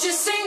just say.